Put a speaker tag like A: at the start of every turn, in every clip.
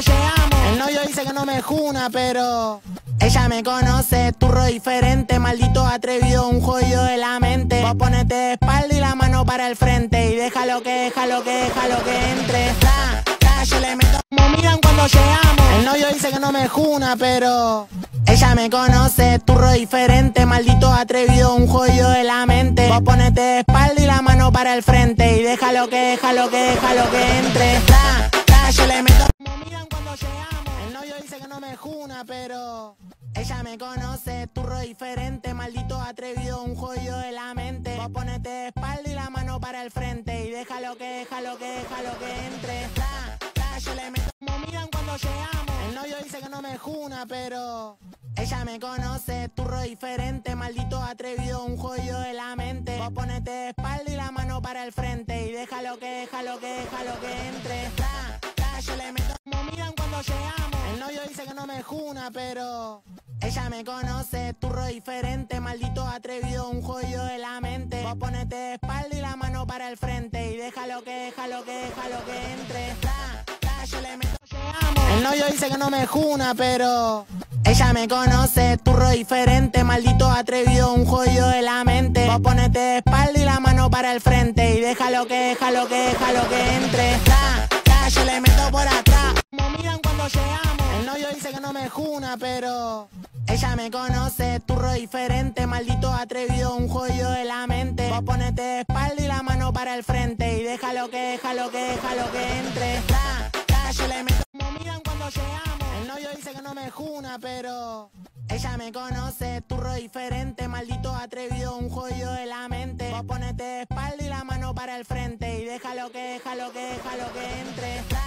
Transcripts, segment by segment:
A: llegamos. El novio dice que no me juna, pero ella me conoce, turro diferente, maldito atrevido, un jodido de la mente. Vos ponete espalda y la mano para el frente y déjalo que, déjalo que, déjalo que entre. Da, da, yo le meto como miran cuando llegamos. El novio dice que no me juna, pero ella me conoce, turro diferente, maldito atrevido, un jodido de la mente. Vos ponete espalda y la mano para el frente y déjalo que, déjalo que, déjalo que entre. Da, da, le meto El novio dice que no me juna, pero ella me conoce, turro diferente, maldito atrevido, un jodido de la mente. Vos ponete espalda y la mano para el frente y déjalo que, déjalo que, déjalo que entre. Da, da, yo le meto como miran cuando llegamos. El novio dice que no me juna, pero ella me conoce, turro diferente, maldito atrevido, un jodido de la mente. Vos ponete espalda y la mano para el frente y déjalo que, déjalo que, déjalo que entre. Da, da, yo le meto El novio dice que no me juna, pero ella me conoce, turro diferente, maldito atrevido, un jodido de la mente. Vos ponete espalda y la mano para el frente y déjalo que, déjalo que, déjalo que entre. Yo le meto, llegamos. El novio dice que no me juna, pero ella me conoce, turro diferente, maldito atrevido, un jodido de la mente. Vos ponete espalda y la mano para el frente y déjalo que, déjalo que, déjalo que entre. Le meto. El novio dice que no me juna, pero ella me conoce, turro diferente, maldito atrevido, un jodido de la mente. Vos ponete espalda y la mano para el frente y déjalo que, déjalo que, déjalo que entre. Yo le meto como miran cuando llegamos. El novio dice que no me juna, pero ella me conoce, turro diferente, maldito atrevido, un jodido de la mente. Vos ponete espalda y la mano para el frente y déjalo que, déjalo que, déjalo que entre.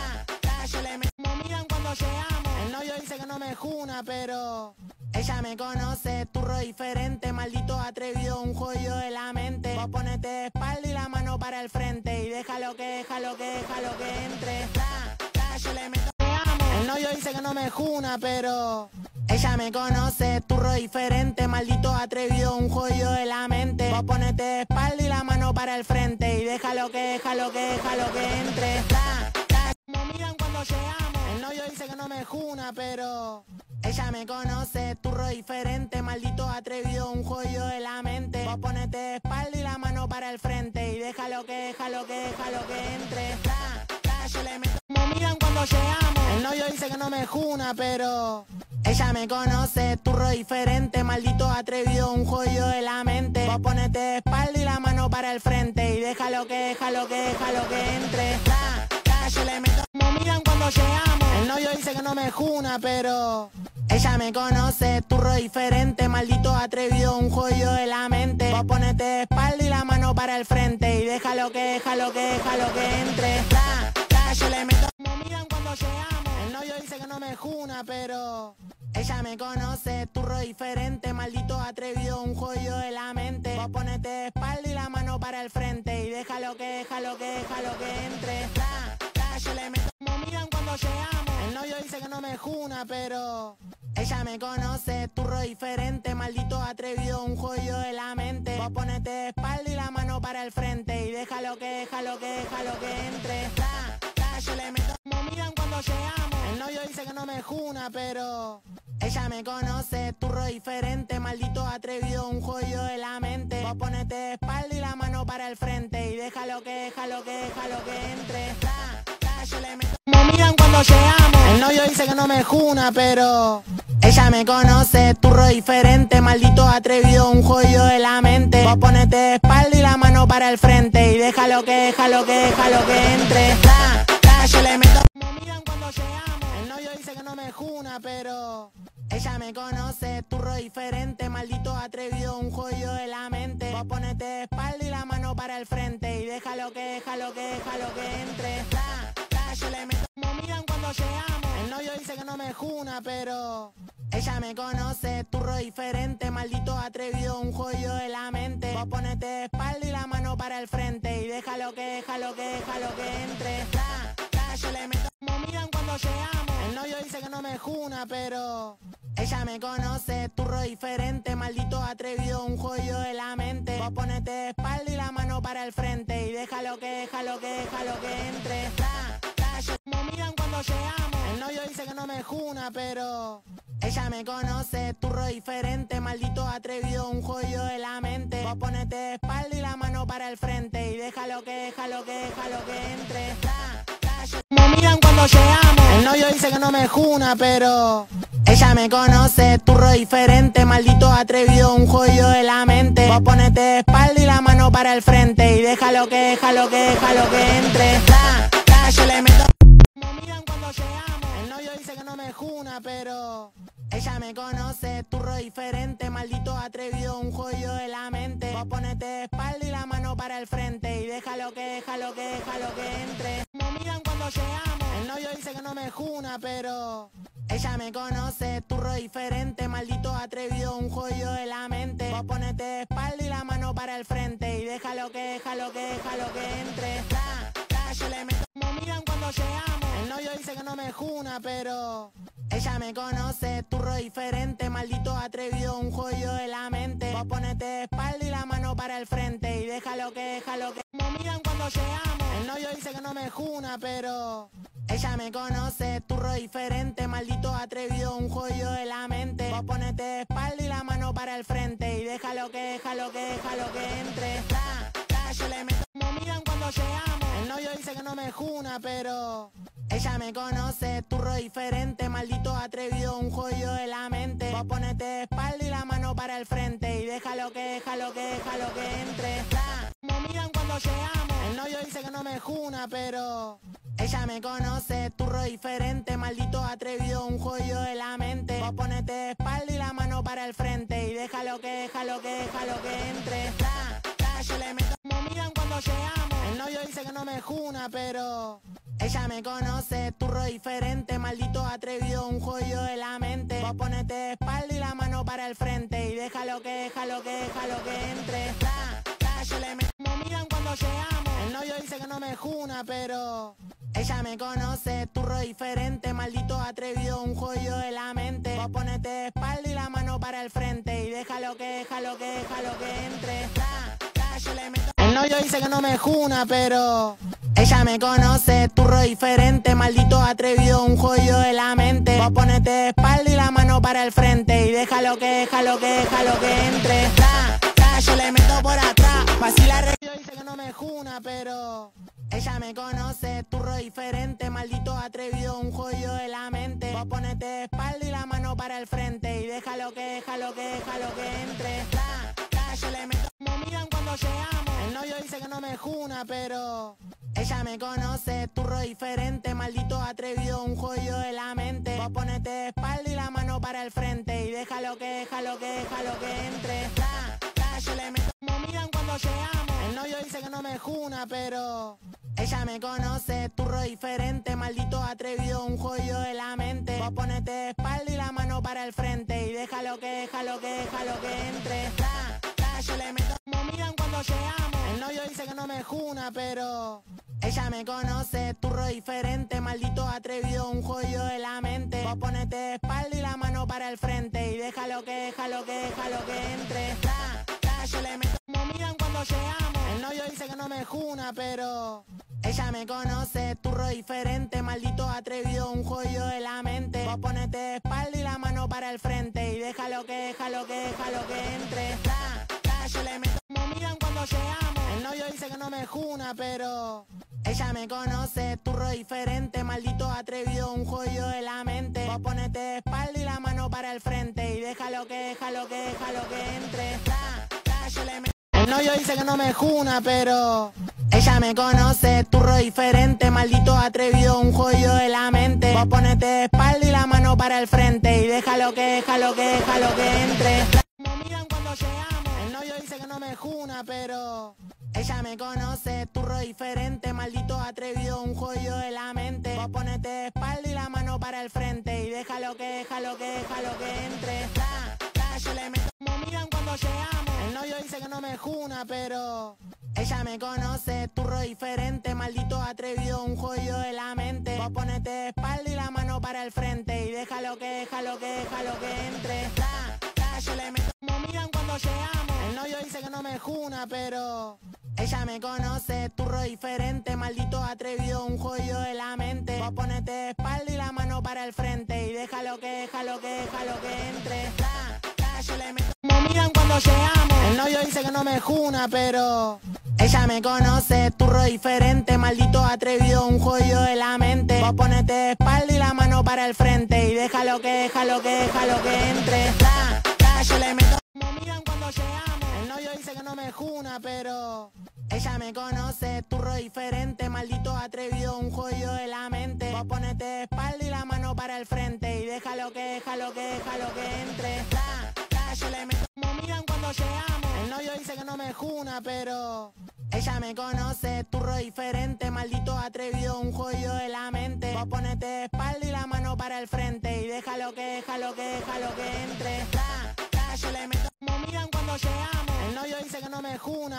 A: Pero ella me conoce, turro diferente, maldito atrevido, un jodido de la mente. Vos ponete espalda y la mano para el frente y déjalo que, déjalo que, déjalo que entre. Da, da, yo le meto el novio dice que no me juna, pero ella me conoce, turro diferente, maldito atrevido, un jodido de la mente. Vos ponete espalda y la mano para el frente y déjalo que, déjalo que, déjalo que entre. Da, da, como miran cuando llegamos. El novio dice que no me juna, pero ella me conoce, turro diferente, maldito atrevido, un jodido de la mente. Vos ponete espalda y la mano para el frente y déjalo que, déjalo que, déjalo que entre. Da, da, yo le meto como miran cuando llegamos. El novio dice que no me juna, pero ella me conoce, turro diferente, maldito atrevido, un jodido de la mente. Vos ponete espalda y la mano para el frente y déjalo que, déjalo que, déjalo que entre. Da, da, yo le meto como miran cuando llegamos. El novio dice que no me juna, pero ella me conoce, turro diferente, maldito atrevido, un jodido de la mente. Vos ponete espalda y la mano para el frente y déjalo que, déjalo que, déjalo que entre. Da, da, yo le meto como miran cuando llegamos. El novio dice que no me juna, pero ella me conoce, turro diferente, maldito atrevido, un jodido de la mente. Vos ponete espalda y la mano para el frente y déjalo que, déjalo que, déjalo que entre. Da, da, yo le meto como miran cuando llegamos. El novio dice que no me juna, pero ella me conoce, turro diferente, maldito atrevido, un jodido de la mente. Vos ponete espalda y la mano para el frente y déjalo que, déjalo que, déjalo que entre. Da, yo le meto como miran cuando llegamos. El novio dice que no me juna, pero ella me conoce, turro diferente, maldito atrevido, un jodido de la mente. Vos ponete espalda y la mano para el frente y déjalo que, déjalo que, déjalo que entre. Da, yo le meto como miran cuando llegamos. El novio dice que no me juna, pero ella me conoce, turro diferente, maldito atrevido, un jodido de la mente. Vos ponete de espalda y la mano para el frente y déjalo que, déjalo que, déjalo que entre. Da, da, yo le meto como miran cuando llegamos. El novio dice que no me juna, pero ella me conoce, turro diferente, maldito atrevido, un jodido de la mente. Vos ponete de espalda y la mano para el frente y déjalo que, déjalo que, déjalo que entre. Da, da, yo le meto El novio dice que no me juna, pero ella me conoce, turro diferente, maldito atrevido, un jodido de la mente. Vos ponete espalda y la mano para el frente y déjalo que, déjalo que, déjalo que entre. Da, da, yo le meto como miran cuando llegamos. El novio dice que no me juna, pero ella me conoce, turro diferente, maldito atrevido, un jodido de la mente. Vos ponete espalda y la mano para el frente y déjalo que, déjalo que, déjalo que entre. Da, da, yo como miran cuando llegamos. El novio me juna, pero ella me conoce, turro diferente, maldito atrevido, un joyo de la mente. Vos ponete de espalda y la mano para el frente y déjalo que, déjalo que, déjalo que entre. Como miran cuando llegamos. El novio dice que no me juna, pero ella me conoce, turro diferente, maldito atrevido, un joyo de la mente. Vos ponete de espalda y la mano para el frente y déjalo que, déjalo que, déjalo que entre. le meto pero ella me conoce, turro diferente, maldito atrevido, un joyo de la mente. Vos ponete de espalda y la mano para el frente y déjalo que, déjalo que, déjalo que entre. Me miran cuando llegamos, el novio dice que no me juna, pero ella me conoce, turro diferente, maldito atrevido, un joyo de la mente. Vos ponete de espalda y la mano para el frente y déjalo que, déjalo que, déjalo que entre. yo le meto, me miran cuando llegamos novio dice que no me juna, pero ella me conoce, turro diferente, maldito atrevido, un joyo de la mente. Vos ponete de espalda y la mano para el frente y déjalo que, déjalo que. Me miran cuando llegamos. El novio dice que no me juna, pero ella me conoce, turro diferente, maldito atrevido, un joyo de la mente. Vos ponete de espalda y la mano para el frente y déjalo que, déjalo que, déjalo que entre. yo le meto. Me miran cuando llegamos. El novio dice que no me juna, pero ella me conoce, turro diferente, maldito atrevido, un joyo de la mente. Vos ponete de espalda y la mano para el frente y déjalo que, déjalo que, déjalo que entre. Me miran cuando llegamos. El novio dice que no me juna, pero ella me conoce, turro diferente, maldito atrevido, un joyo de la mente. Vos ponete de espalda y la mano para el frente y déjalo que, déjalo juna, pero ella me conoce, turro diferente, maldito atrevido, un joyo de la mente. Vos ponete de espalda y la mano para el frente y déjalo que, déjalo que, déjalo que entre. yo le. Me miran cuando llegamos. El novio dice que no me juna, pero ella me conoce, turro diferente, maldito atrevido, un joyo de la mente. Vos ponete de espalda y la mano para el frente y déjalo que, déjalo que, déjalo que entre. El novio dice que no me juna, pero ella me conoce, turro diferente, maldito atrevido, un joyo de la mente. Vos ponete espalda y la mano para el frente y déjalo que, déjalo que, déjalo que entre. yo le meto por atrás, vacila dice que no me juna, pero ella me conoce, turro diferente, maldito atrevido, un joyo de la mente. Vos ponete ella me conoce, turro diferente, maldito atrevido, un joyo de la mente. Vos ponete espalda y la mano para el frente y déjalo que, déjalo que, déjalo que entre. yo le meto. Me miran cuando llegamos. El novio dice que no me juna, pero ella me conoce, turro diferente, maldito atrevido, un joyo de la mente. Vos ponete espalda y la mano para el frente y déjalo que, déjalo que, déjalo que entre. yo le meto. Me miran cuando llegamos. El novio dice que no me juna, pero ella me conoce, turro diferente, maldito atrevido, un joyo de la mente. Vos ponete espalda y la mano para el frente y déjalo que, déjalo que, déjalo que entre. yo le meto. Me miran cuando llegamos. El novio dice que no me juna, pero ella me conoce, turro diferente, maldito atrevido, un joyo de la mente. Vos ponete espalda y la mano para el frente y déjalo que, déjalo que, déjalo que entre. yo le meto. Me miran cuando llegamos. El novio dice que no me juna, pero ella me conoce, turro diferente, maldito atrevido, un joyo de la mente. Vos ponete de espalda y la mano para el frente y déjalo que, déjalo que, déjalo que entre. El novio dice que no me juna, pero ella me conoce, turro diferente, maldito atrevido, un joyo de la mente. Vos ponete de espalda y la mano para el frente y déjalo que, déjalo que, déjalo que entre. Ella me conoce, turro diferente, maldito atrevido, un joyo de la mente. Vos ponete espalda y la mano para el frente y déjalo que, déjalo que, déjalo que entre. yo le meto. Me miran cuando llegamos. El novio dice que no me juna, pero ella me conoce, turro diferente, maldito atrevido, un joyo de la mente. Vos ponete espalda y la mano para el frente y déjalo que, déjalo que, déjalo que entre. yo le meto. Me miran cuando llegamos. El novio dice que no me juna, pero ella me conoce, turro diferente, maldito atrevido, un joyo de la mente. Vos ponete de espalda y la mano para el frente y déjalo que, déjalo que, déjalo que entre. Tra, tra, yo le meto como miran cuando llegamos. El novio dice que no me juna, pero ella me conoce, turro diferente, maldito atrevido, un jodido de la mente. Vos ponete de espalda y la mano para el frente y déjalo que, déjalo que, déjalo que entre. Tra, tra, yo le meto miran cuando llegamos. Dice que no me juna, pero ella me conoce, turro diferente, maldito atrevido, un jodido de la mente. Vos ponete espalda y la mano para el frente y déjalo que, déjalo que, déjalo que entre. Tra, tra, yo le meto como miran cuando llegamos. El novio dice que no me juna, pero ella me conoce, turro diferente, maldito atrevido, un jodido de la mente. Vos ponete espalda y la mano para el frente y déjalo que, déjalo que, déjalo que entre.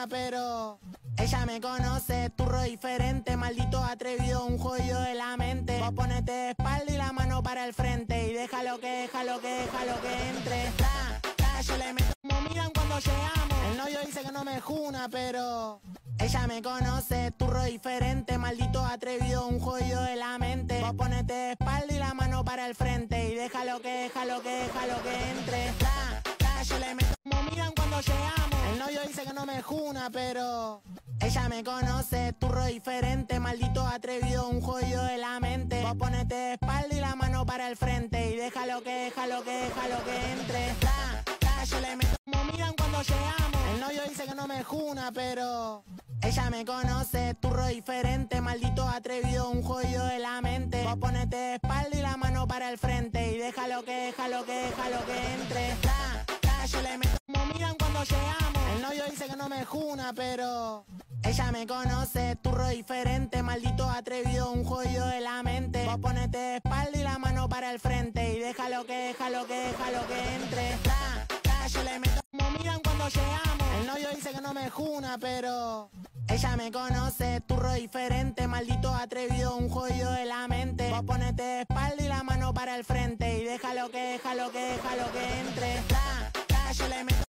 A: Pero ella me conoce, turro diferente, maldito atrevido, un jodido de la mente. Vos ponete espalda y la mano para el frente y déjalo que, déjalo que, déjalo que entre. Tra, tra, yo le meto como miran cuando llegamos. El novio dice que no me juna, pero ella me conoce, turro diferente, maldito atrevido, un jodido de la mente. Vos ponete espalda y la mano para el frente ella me conoce, turro diferente, maldito atrevido, un jodido de la mente. Vos ponete espalda y la mano para el frente y déjalo que, déjalo que, déjalo que entre. Tra, tra, yo le meto como miran cuando llegamos. El novio dice que no me juna, pero ella me conoce, turro diferente, maldito atrevido, un jodido de la mente. Vos ponete espalda y la mano para el frente y déjalo que, déjalo que, déjalo que entre. Tra, tra, yo le meto como miran cuando llegamos. El novio dice que no me juna, pero ella me conoce, turro diferente, maldito atrevido, un jodido de la mente. Vos ponete espalda y la mano para el frente y déjalo que, déjalo que, déjalo que entre. Tra, yo le meto como miran cuando llegamos. El novio dice que no me juna, pero ella me conoce, turro diferente, maldito atrevido, un jodido de la mente. Vos ponete espalda y la mano para el frente y déjalo